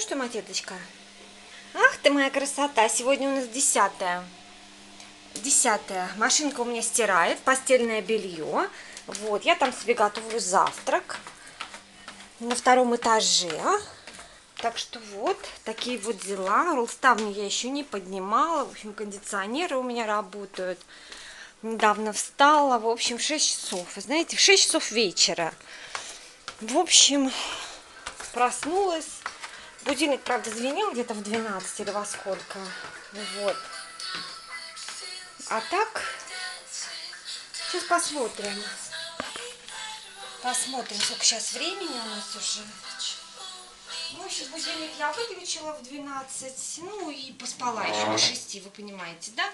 что, Матильдочка? Ах ты моя красота! Сегодня у нас десятая. Десятая. Машинка у меня стирает постельное белье. Вот, я там себе готовлю завтрак на втором этаже. Так что вот, такие вот дела. Ролставни я еще не поднимала. В общем, кондиционеры у меня работают. Недавно встала. В общем, 6 часов. Знаете, в 6 часов вечера. В общем, проснулась. Будильник, правда, звенел где-то в 12 или во сколько. Вот. А так, сейчас посмотрим. Посмотрим, сколько сейчас времени у нас уже. Ну, сейчас будильник я выключила в 12. Ну, и поспала еще до 6, вы понимаете, да?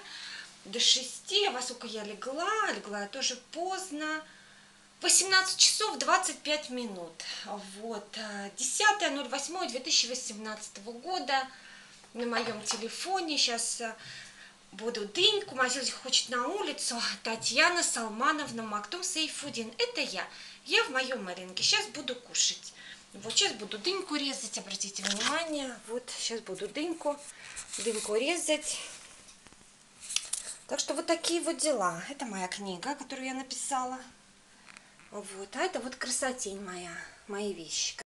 До 6, во сколько я легла. Легла я тоже поздно. 18 часов 25 минут. Вот. 10.08.2018 года на моем телефоне. Сейчас э, буду дыньку. Мазилочка хочет на улицу. Татьяна Салмановна Мактум Сейфудин. Это я. Я в моем маринке. Сейчас буду кушать. Вот сейчас буду дыньку резать. Обратите внимание. Вот сейчас буду дыньку, дыньку резать. Так что вот такие вот дела. Это моя книга, которую я написала. Вот, а это вот красотень моя, мои вещи.